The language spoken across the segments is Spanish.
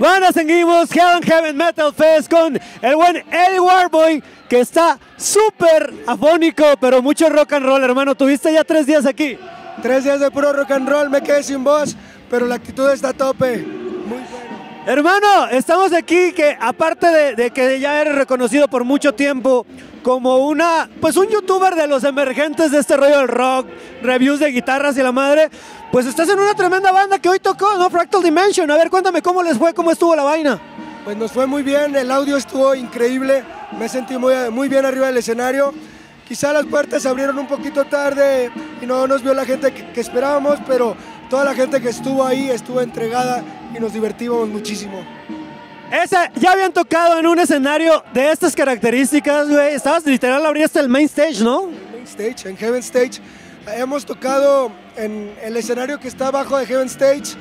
Bueno, seguimos Heaven Heaven Metal Fest con el buen Eddie Warboy, que está súper afónico, pero mucho rock and roll, hermano. Tuviste ya tres días aquí. Tres días de puro rock and roll, me quedé sin voz, pero la actitud está a tope. Muy. Hermano, estamos aquí que aparte de, que ya eres reconocido por mucho tiempo como una, pues un youtuber de los emergentes de este rollo del rock, reviews de guitarras y la madre, pues estás en una tremenda banda que hoy tocó, ¿no? Fractal Dimension. A ver, cuéntame cómo les fue, cómo estuvo la vaina. Pues nos fue muy bien, el audio estuvo increíble, me sentí muy, muy bien arriba del escenario. Quizá las puertas se abrieron un poquito tarde y no nos vio la gente que, que esperábamos, pero toda la gente que estuvo ahí estuvo entregada y nos divertimos muchísimo. Esa, ya habían tocado en un escenario de estas características, güey. Estabas literal abriste el main stage, ¿no? Main stage, en Heaven Stage. Hemos tocado en el escenario que está abajo de Heaven Stage,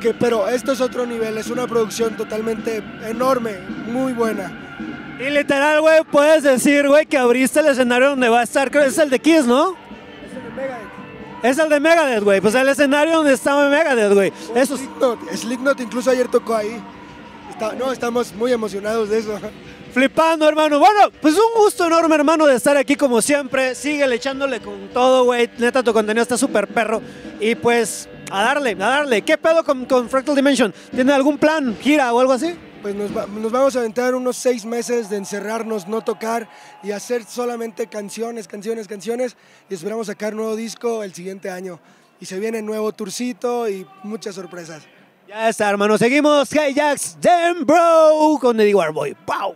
que, pero esto es otro nivel, es una producción totalmente enorme, muy buena. Y literal, güey, puedes decir, güey, que abriste el escenario donde va a estar, creo que es el de Kiss, ¿no? Es el de Megadeth, güey. Pues el escenario donde estaba Megadeth, güey. Eso es- Slipknot, Slipknot incluso ayer tocó ahí. Está- no, estamos muy emocionados de eso. Flipando, hermano. Bueno, pues un gusto enorme, hermano, de estar aquí como siempre. Síguele echándole con todo, güey. Neta, tu contenido está súper perro. Y pues, a darle, a darle. ¿Qué pedo con, con Fractal Dimension? ¿Tiene algún plan, gira o algo así? Pues nos, va- nos vamos a aventar unos seis meses de encerrarnos, no tocar y hacer solamente canciones, canciones, canciones. Y esperamos sacar nuevo disco el siguiente año. Y se viene nuevo tourcito y muchas sorpresas. Ya está, hermano. Seguimos. Hey, Jax, Damn Bro, con Eddie Warboy. ¡Pau!